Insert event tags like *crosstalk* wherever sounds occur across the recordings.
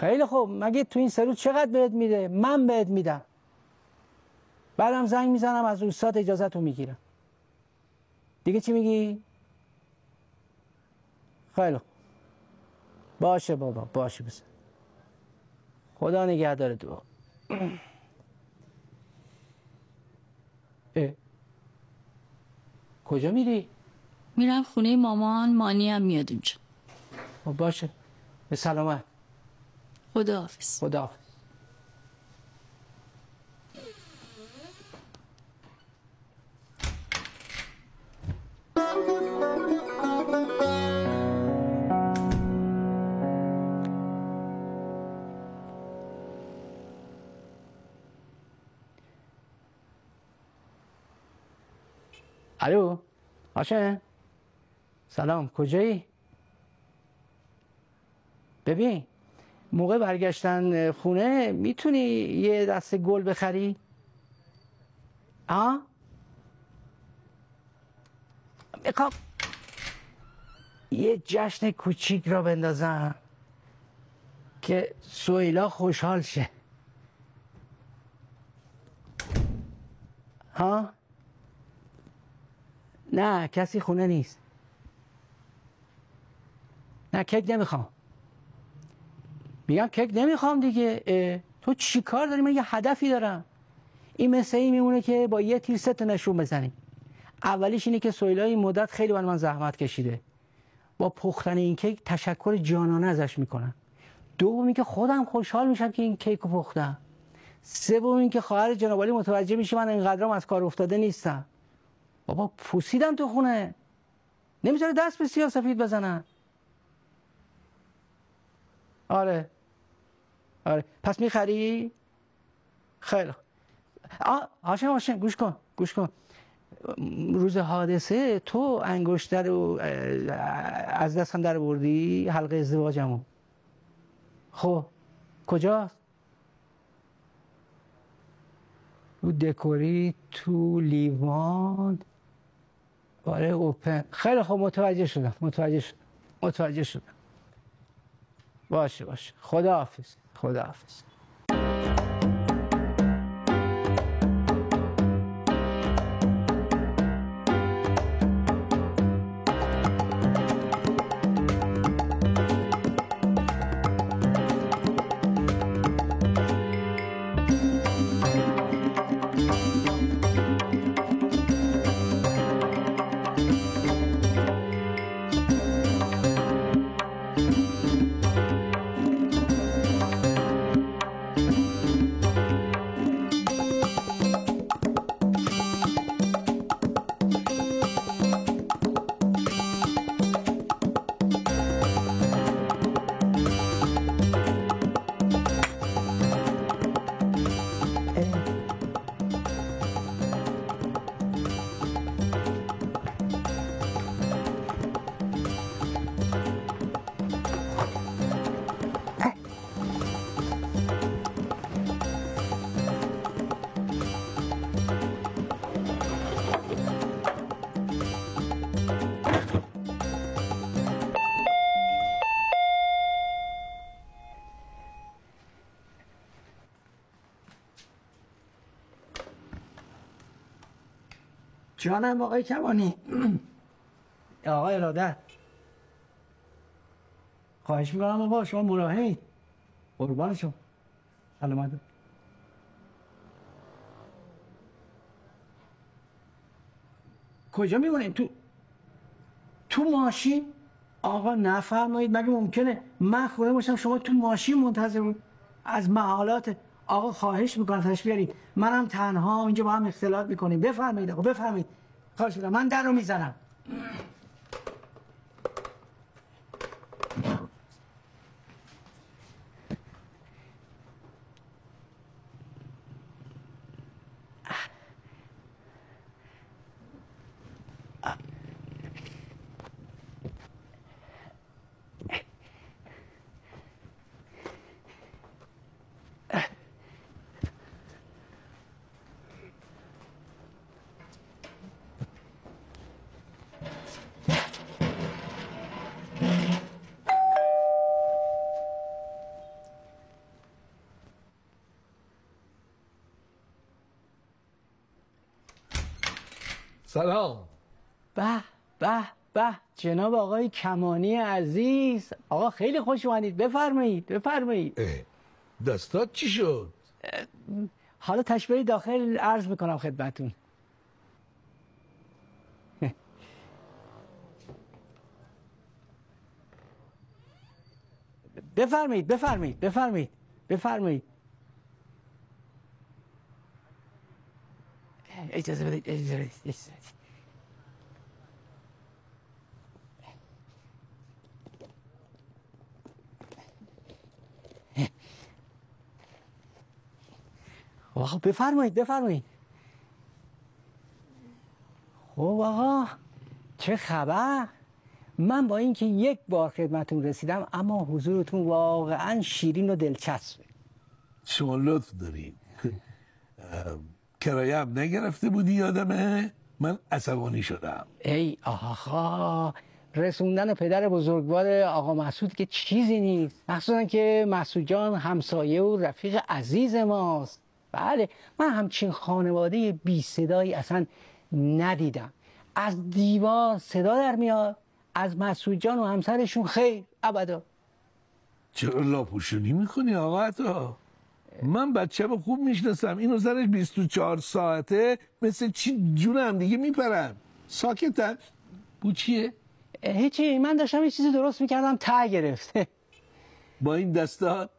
خیلی خوب. مگه تو این سه چقدر بهت میده؟ من بهت میدم. بعدم زنگ می‌زنم از استاد اجازت رو می‌گیرم. دیگه چی میگی؟ خیلی خوب. باشه بابا باشه بسه خدا نگهدار تو. کجا میری؟ میرم خونه مامان مانی هم میاد اونجا. خب باشه. به سلامت. خدا حافظ خدا حافظ الو آشه؟ سلام کجایی؟ ببین. موقع برگشتن خونه می‌تونی یه دسته گل بخری؟ آ می‌خوام یه جشن کوچیک را بندازم که سویلا خوشحال شه. ها نه کسی خونه نیست. نه کیک نمی‌خوام. میگم کیک نمی‌خوام دیگه تو چی کار داری؟ من یه هدفی دارم. این این میمونه که با یه تیر ست نشون بزنیم اولیش اینه که سویلا این مدت خیلی بر من زحمت کشیده. با پختن این کیک تشکر جانانه ازش می‌کنم. دوم که خودم خوشحال میشم که این کیک رو پختم. سوم این که خواهر جنابالی متوجه میشه من اینقدرم از کار افتاده نیستم. بابا پوسیدم تو خونه. نمی‌ذاره دست به سیاه سفید بزنن. آره. آره. پس می‌خری؟ خیلی هاشم هاشم گوش کن گوش کن. روز حادثه تو انگشتر رو از دستم در بردی؟ حلقه ازدواجمو. خب کجاست؟ تو دکوری تو لیوان. آره اوپن. خیلی خوب متوجه شدم متوجه شدم متوجه شدم. باشه باشه. خدا حافظ جانم آقای کمانی. *clears throat* آقای ارادت خواهش می‌کنم آقا شما مراهمید قربان شما. سلامت کجا میمونیم؟ تو تو ماشین؟ آقا نفرمایید مگه ممکنه من خونه باشم شما تو ماشین منتظر از محالات آقا خواهش می‌کنم تشریف بیارید منم تنها اینجا با هم اختلاط می‌کنیم. بفرمایید آقا بفرمایید. خواهش می‌کنم. من در رو می‌زنم. سلام. به به به. جناب آقای کمانی عزیز. آقا خیلی خوش اومدید. بفرمایید بفرمایید. دستات چی شد؟ حالا تشبیه داخل عرض می‌کنم خدمتون. *laughs* بفرمایید بفرمایید بفرمایید بفرمایید. اجازه بدید اجازه بدید. اجازه بدید. آقا بفرمایید بفرمایید. خب آقا چه خبر؟ من با اینکه یک بار خدمتون رسیدم اما حضورتون واقعا شیرین و دلچسبه. شما لطف دارین کرایه هم نگرفته بودی یادمه؟ من عصبانی شدم. ای آها رسوندن پدر بزرگوار آقا مسعود که چیزی نیست. مخصوصا که مسعود جان همسایه و رفیق عزیز ماست. بله من همچین خانواده بی صدایی اصلا ندیدم. از دیوار صدا در میاد از مسعود جان و همسرشون خیر ابدا. چرا لاپوشونی می‌کنی آقا عطا؟ من بچه رو خوب می‌شناسم. اینو زنش 24 ساعته. مثل چی جون هم دیگه میپرن ساکتن بو چیه؟ هیچی. من داشتم یه چیزی درست می‌کردم ته گرفته *laughs* با این دستات؟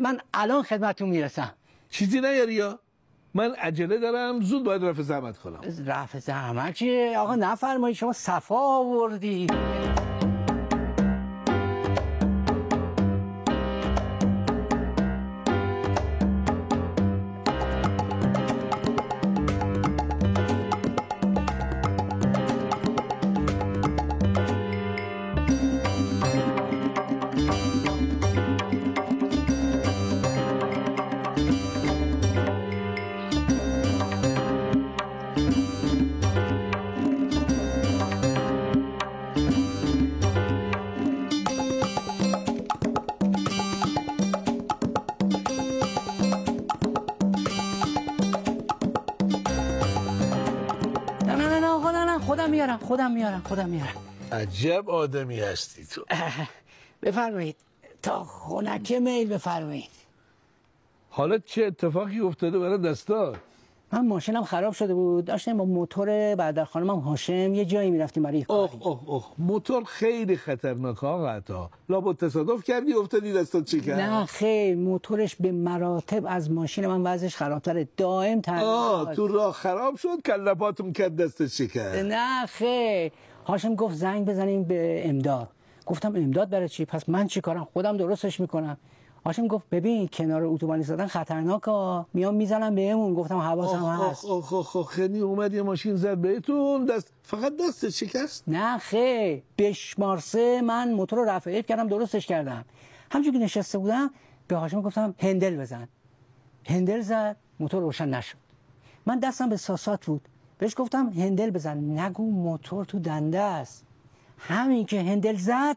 من الان خدمتون می‌رسم. چیزی نیاری یا؟ من عجله دارم. زود باید رفع زحمت کنم. رفع زحمت چیه؟ آقا نفرمایید. شما صفا آوردی خودم میارم خودم میارم. عجب آدمی هستی تو. *laughs* بفرمایید. تا خونکه میل بفرمایید. حالا چه اتفاقی افتاده برای دستات؟ من ماشینم خراب شده بود. داشتم با موتور بعد خانمم هاشم یه جایی می‌رفتیم برای کاری. اوه اوه اوه. موتور خیلی خطرناک آقا عطا. لابد تصادف کردی افتادی دستات چی کرد؟ نه خیر موتورش به مراتب از ماشین من وضعش خرابتره. دائم آه تغییر تو راه خراب شد کلپاتون کرد دستت چی کرد؟ نه خیر. هاشم گفت زنگ بزنیم به امداد. گفتم امداد برای چی؟ پس من چی کارم؟ خودم درستش می‌کنم. هاشم گفت ببین کنار اتوبان ایستادن خطرناکه. میام می‌زنم بهمون. گفتم حواسم هست. آخ آخ آخ خیلی اومد یه ماشین زد بهتون. دست فقط دستت شکست؟ نه خیر بشمار سه من موتور رو رفع کردم درستش کردم. همچون که نشسته بودم به هاشم گفتم هندل بزن. هندل زد موتور روشن نشد. من دستم به ساسات بود. بهش گفتم هندل بزن. نگو موتور تو دنده است. همین که هندل زد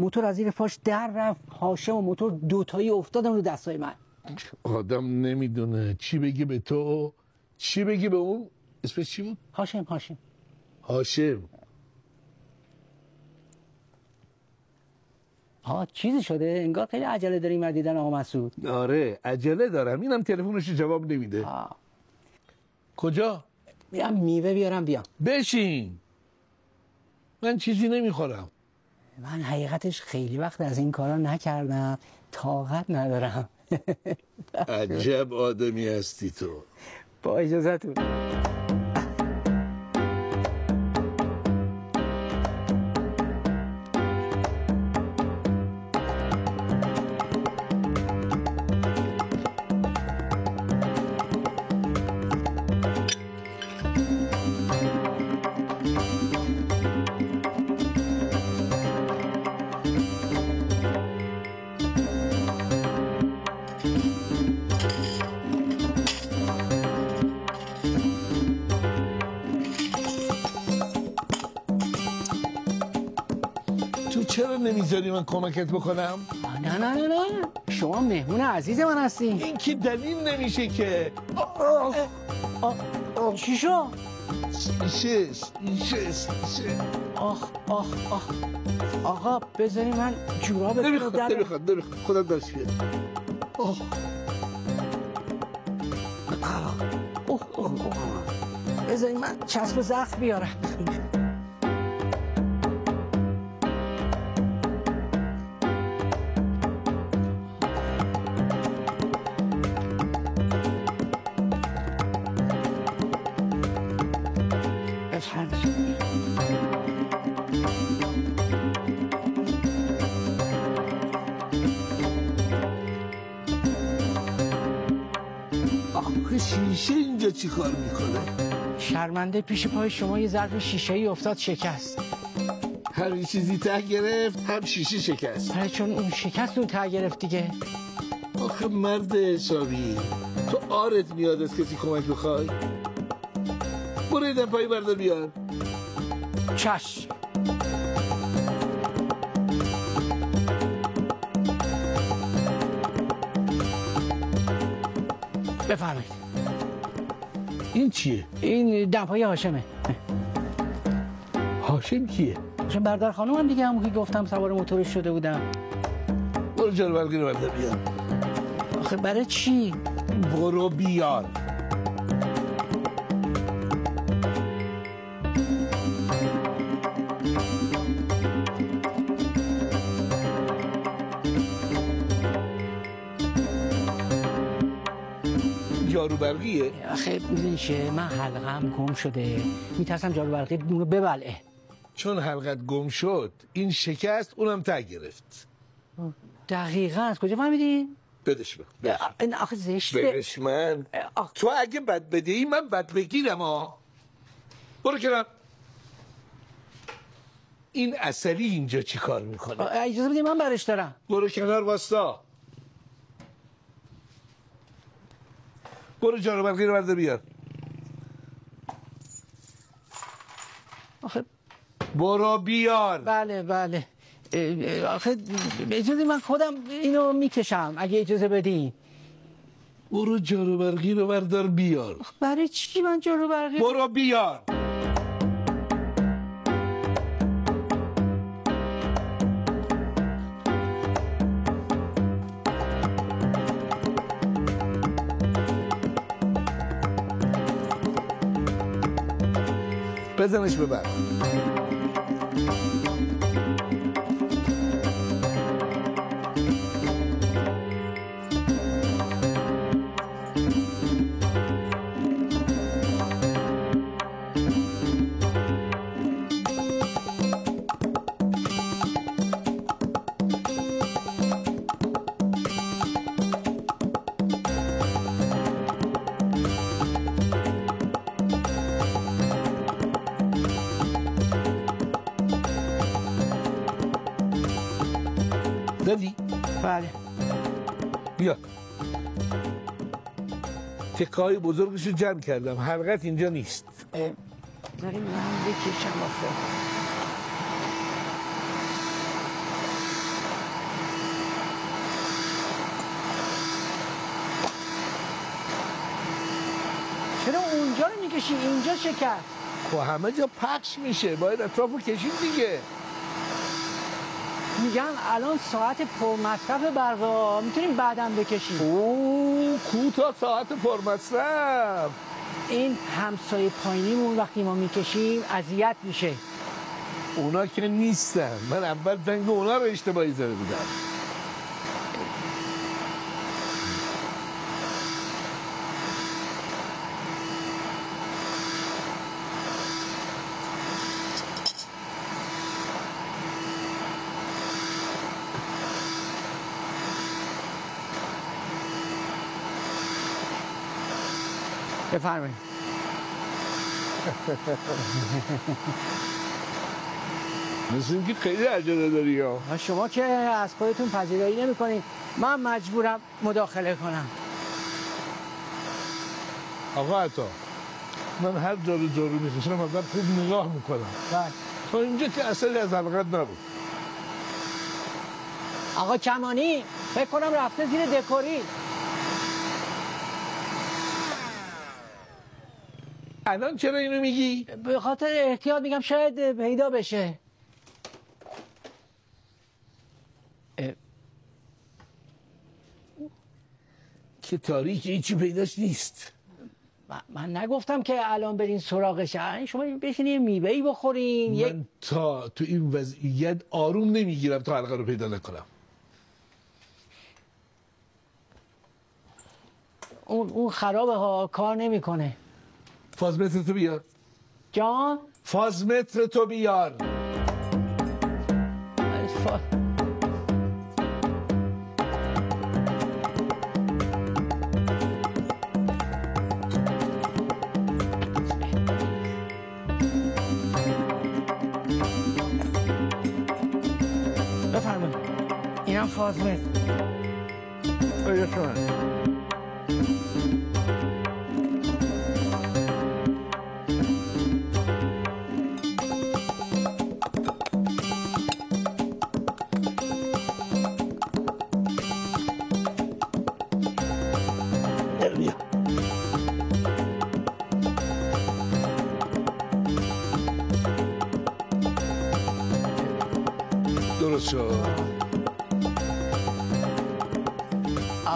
موتور از زیر پاش در رفت هاشم و موتور دوتایی افتادن رو دستای من. آدم نمی‌دونه چی بگی به تو چی بگی به اون. اسمش چی بود؟ هاشم هاشم. هاشم. آه چیزی شده؟ انگار خیلی عجله داریم از دیدن آقا مسعود. آره عجله دارم. اینم تلفنش جواب نمیده. آه. کجا؟ میرم میوه بیارم بیام. بشین. من چیزی نمی‌خورم. من حقیقتش خیلی وقت از این کارا نکردم. طاقت ندارم. عجب آدمی هستی تو. با اجازتون چرا نمی‌ذاری من کمکت بکنم؟ نه نه نه نه. شما مهمون عزیز من هستی. این که دلیل نمیشه که. چی شو؟ شیشه شیشه آخ آخ آخ. آقا بذاری من جورابتون رو نمی‌خواد نمی‌خواد نمی‌خواد. خودم داشت بیاد اوه اوه اوه. بذاری من چسب زخم بیارم. چی کار می‌کنه؟ شرمنده پیش پای شما یه ظرف شیشه ای افتاد شکست. یه چیزی ته گرفت هم شیشه شکست. آره چون اون شکست اون ته گرفت دیگه. آخه مرد حسابی تو آرت میاد از کسی کمک بخوای؟ برو یه پایی بردار بیار. چشم. بفرمایید. این چیه این دمپایی هاشمه هاشم کیه چون بردار خانم هم دیگه همون که گفتم سوار موتورش شده بودم برو جلو برقی رو بردار بیار آخه برای چی برو بیار جارو برقیه آخه می‌دونی چیه من حلقم گم شده. میترسم جارو برقی اونو ببلعه چون حلقت گم شد این شکست اونم ته گرفت. دقیقا. از کجا فهمیدین بدش من. این آخه زشته. بدش من. آخ. تو اگه بد بدهی من بد بگیرم ها برو کنم این اصلی اینجا چی کار می‌کنه؟ اجازه بدید من برش دارم. برو کنار واستا. برو جارو برقی رو برده بیار. آخه برو بیار. بله بله. آخه اجازه من خودم اینو می‌کشم اگه اجازه بدین. برو جارو برقی رو بردار بیار. برای چی من جارو برقی برو بیار. بزنش ببر دادی؟ بله. بیا. تکه های بزرگش رو جمع کردم. حلقت اینجا نیست. بذارین من بکشم آخه چرا اونجا رو می‌کشی؟ اینجا شکست. خب همه جا پخش میشه. باید اطراف رو کشید دیگه. میگم الان ساعت پرمصرف برقا می‌تونیم بعدم بکشیم. اوه کو تا ساعت پرمصرف. این همسایه پایینیمون وقتی ما می‌کشیم اذیت میشه. اونا که نیستن. من اول زنگ اونا رو اشتباهی زده بودم. بفرمایید. مثل اینکه خیلی عجله داری ها و شما که از خودتون پذیرایی نمی کنید من مجبورم مداخله کنم. آقا عطا من هر جارو جارو می‌کشم اول خوب نگاه می‌کنم. بله. تا اینجا که اصلی از حلقت نبود. آقا کمانی فکر کنم رفته زیر دکوری. الان چرا اینو میگی؟ به خاطر احتیاط میگم شاید پیدا بشه. که تاریک هیچی پیداش نیست. من- نگفتم که الان برین سراغش. شما بشین یه میوهی بخورین یک من تا تو این وضعیت آروم نمی‌گیرم تا حلقه رو پیدا نکنم. اون اون خرابه ها کار نمی‌کنه. فازمتر تو بیار. جان؟ فازمتر تو بیار فا- بفرمایید. اینم فازمت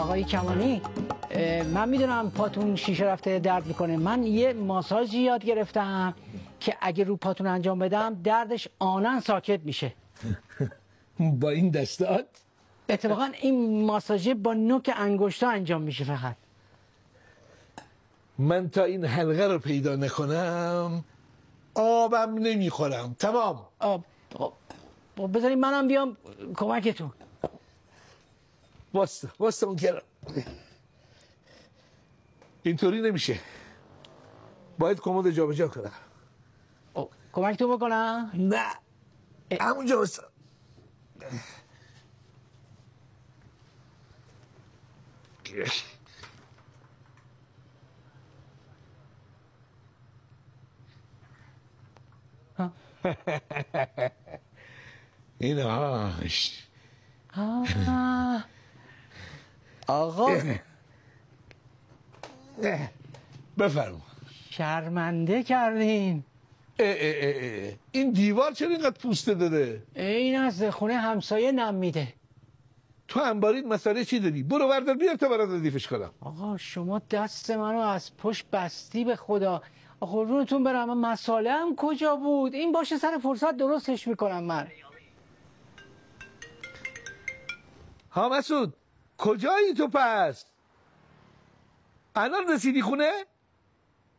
آقای کمانی من می‌دونم پاتون شیشه رفته درد می‌کنه. من یه ماساژی یاد گرفتم که اگه رو پاتون انجام بدم دردش آنن ساکت میشه. *laughs* با این دستات؟ اتفاقا این ماساژ با نوک انگشتا انجام میشه فقط. من تا این حلقه رو پیدا نکنم آبم نمی‌خورم. تمام. آب خب خب بذارید منم بیام کمکتون. واسه واسه اون کرم اینطوری نمیشه. باید کمد جابجا کنم. خب، کمکتون بکنم؟ نه. همونجا واسه ها. *laughs* این هاش آه. آقا. بفرما. شرمنده کردین. اه اه اه. این دیوار چرا اینقدر پوسته داده؟ این از خونه همسایه نم میده. تو انبارید مسئله چی داری؟ برو بردار بیار تا برات ردیفش کنم. آقا شما دست منو از پشت بستی به خدا. آقا رونتون برم. مساله هم کجا بود؟ این باشه سر فرصت درستش می‌کنم من. ها مسعود. کجایی تو پس الان رسیدی خونه؟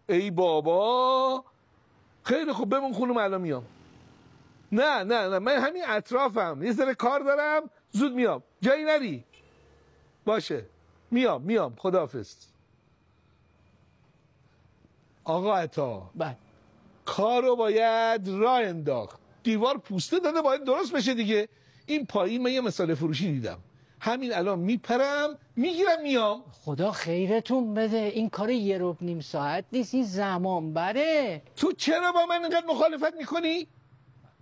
ای بابا! خیلی خوب بمون خونه من الان میام. نه نه نه من همین اطرافم. یه ذره کار دارم زود میام. جایی نری. باشه. میام میام. خداحافظ. آقا عطا بله. کارو باید راه انداخت. دیوار پوسته داده باید درست بشه دیگه. این پایین من یه مسئله فروشی دیدم. همین الان میپرم می‌گیرم میام. خدا خیرتون بده. این کار یه رب نیم ساعت نیست این زمان بره. تو چرا با من اینقدر مخالفت می‌کنی؟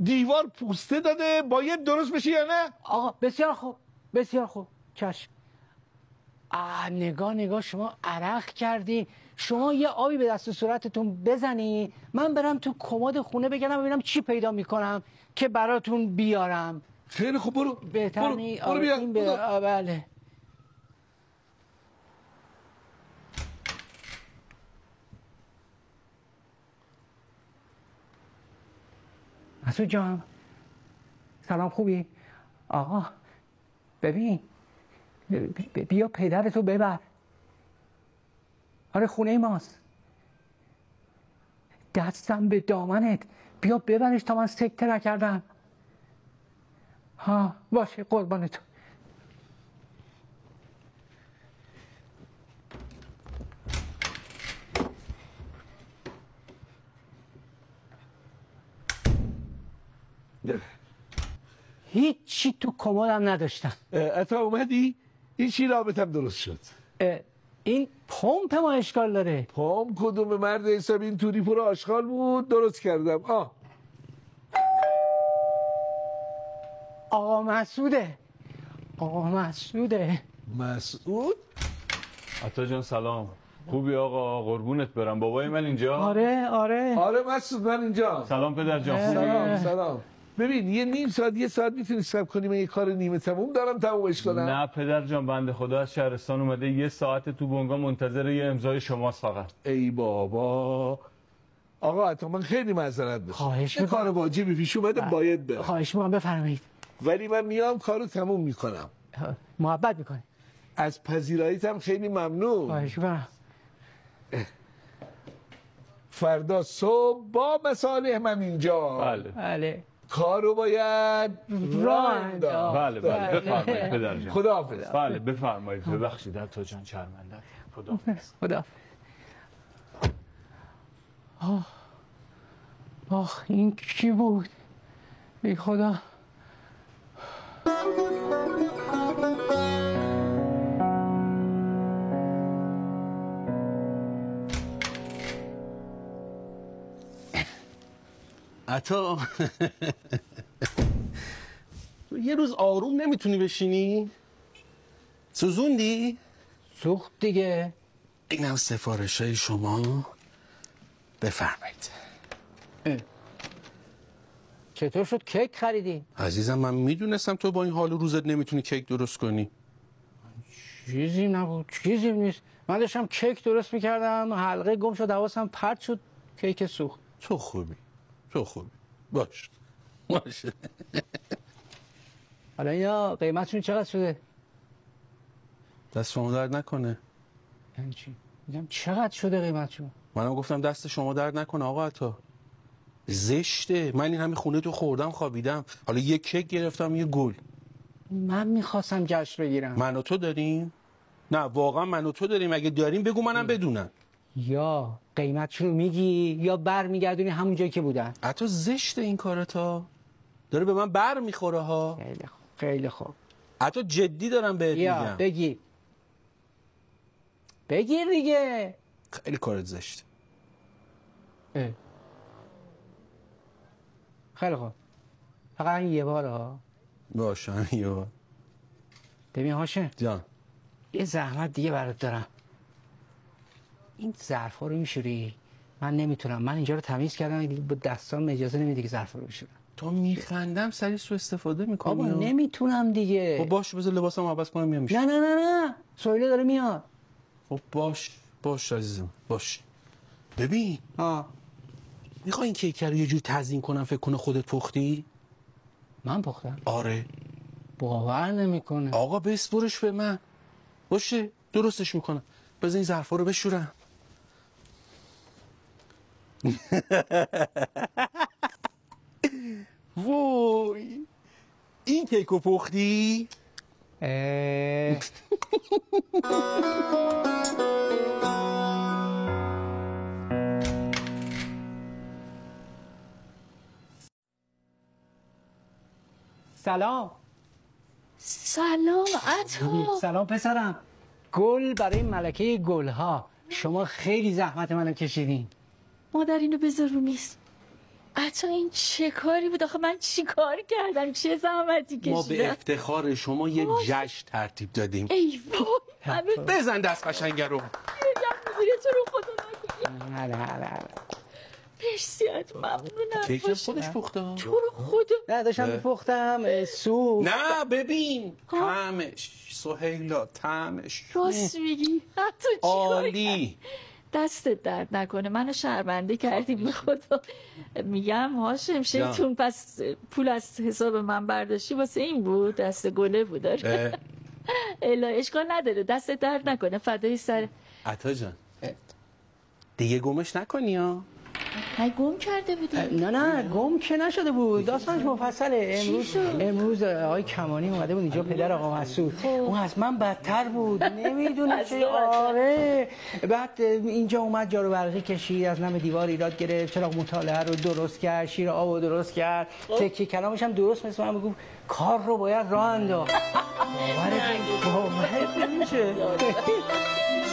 دیوار پوسته داده باید درست بشه یا نه؟ آقا بسیار خوب بسیار خوب. چشم آه نگاه نگاه. شما عرق کردی. شما یه آبی به دست و صورتتون بزنی. من برم تو کمد خونه بگردم ببینم چی پیدا می‌کنم که براتون بیارم. خیلی خوب برو. بهتر برو, برو بیا. این بله. مسعود جان. سلام خوبی؟ آقا ببین. بیا پدرتو ببر. آره خونه ماست. دستم به دامنت. بیا ببرش تا من سکته نکردم. ها باشه قربان تو. هیچی تو کمدم نداشتم. عطا اومدی؟ این چی رابطم درست شد؟ این پمپ ما اشکال داره. پام کدوم مرد حساب این توری پر آشغال بود؟ درست کردم. آه آقا مسعوده. آقا مسعوده. مسعود؟ عطا جان سلام. خوبی آقا؟ قربونت برم. بابای من اینجا؟ آره آره. آره مسعود من اینجا. سلام پدر جان خوبی؟ سلام سلام. ببین یه نیم ساعت یه ساعت می‌تونی سب کنی من یه کار نیمه تموم دارم تمومش کنم. نه پدر جان بنده خدا از شهرستان اومده یه ساعت تو بنگاه منتظر یه امضای شماست فقط. ای بابا. آقا حتی من خیلی معذرت می‌خوام. خواهش یه می‌کنم. کار واجبی پیش اومده باید برم. خواهش می‌کنم بفرمایید. ولی من میام کارو تموم می‌کنم. محبت می‌کنید از پذیراییتم خیلی ممنون. فردا صبح با مصالح من اینجا. بله. بله. کارو باید راه انداخت. بله بله. بفرمایید پدر جان. خداحافظ. بله بفرمایید. ببخشید حتی جان شرمنده. خدا خدا آه. آخ این کی بود؟ ای خدا. عطا. *laughs* یه روز آروم نمی‌تونی بشینی؟ سوزوندی؟ سوخت دیگه. اینم سفارش های شما. بفرمایید. چطور شد کیک خریدی عزیزم من می‌دونستم تو با این حال و روزت نمی‌تونی کیک درست کنی. چیزی نبود چیزی نیست. من داشتم کیک درست می‌کردم حلقه گم شد حواسم پرت شد کیک سوخت. تو خوبی تو خوبی. باش باشه *laughs* حالا اینا قیمتشون چقدر شده؟ دست شما درد نکنه. یعنی چی؟ میگم چقدر شده قیمتشون؟ منم گفتم دست شما درد نکنه آقا عطا. زشته. من این همه خونه تو خوردم خوابیدم. حالا یه کیک گرفتم یه گل. من می‌خواستم جشن بگیرم. من و تو داریم؟ نه واقعا من و تو داریم. اگه داریم بگو منم بدونم. یا قیمتشون رو میگی یا بر میگردونی همون جایی که بودن. حتی زشته این کارتا داره به من بر می‌خوره ها. خیلی خوب خیلی خوب. حتی جدی دارم بهت یا میگم. بگیر بگیر دیگه. خیلی کارت زشته. اه. خیلی خوب. فقط این یه بار ها. باشم یا ببین هاشم. جان. یه زحمت دیگه برات دارم. این ظرفا رو میشوری؟ من نمی‌تونم. من اینجا رو تمیز کردم با دستام اجازه نمیده که ظرفا رو بشورم. تو میخندم سری سو استفاده می‌کنی. بابا نمی‌تونم دیگه. خب باش بذار لباسم عوض کنم میام میشه نه نه نه نه. سویله داره میاد. خب باش باش عزیزم باش. ببین. ها می‌خوای این کیک رو یه جور تزیین کنم فکر کنه خودت پختی؟ من پختم. آره. باور نمی‌کنه. آقا بسپرش به من. باشه درستش می‌کنم. بذار این ظرفا رو بشورم. *laughs* وای. این کیکو پختی؟ *laughs* سلام. سلام عطا. سلام پسرم. گل برای ملکه گل ها شما خیلی زحمت منو کشیدین. مادر اینو بذار رو میز. عطا این چه کاری بود؟ آخه من چی کار کردم؟ چه زحمتی ما به کشیدم؟ افتخار شما یه جشن ترتیب دادیم. ای وای. بزن دست قشنگه رو. می‌گیره تو رو خدا نکنی. نه نه نه مرسی عطا ممنونم. کیک. خودش پخته تو رو خدا نه داشتم میپختم سو نه ببین. طعمش. سهیلا طعمش. راست میگی؟ حتی عالی. دستت درد نکنه. منو شرمنده کردی به خدا. میگم هاشم شیطون پس پول از حساب من برداشتی واسه این بود؟ دست گله بود. داره اه، الا اشکال نداره. دست درد نکنه. فدای سر. عطا جان. دیگه گمش نکنی ها. من گم کرده بودی؟ نه نه گم که نشده بود. داستانش مفصله. امروز شد؟ امروز آقای کمانی اومده بود اینجا پدر آقا مسعود. اون از من بدتر بود. نمی‌دونه از چه. آره. بعد اینجا اومد جارو برقی کشید از نم دیوار ایراد گرفت. چراغ مطالعه رو درست کرد شیر آب رو درست کرد. تکه کلامش هم درست مثل من بگو کار رو باید راه انداخت. *laughs* باورت نمیشه *laughs*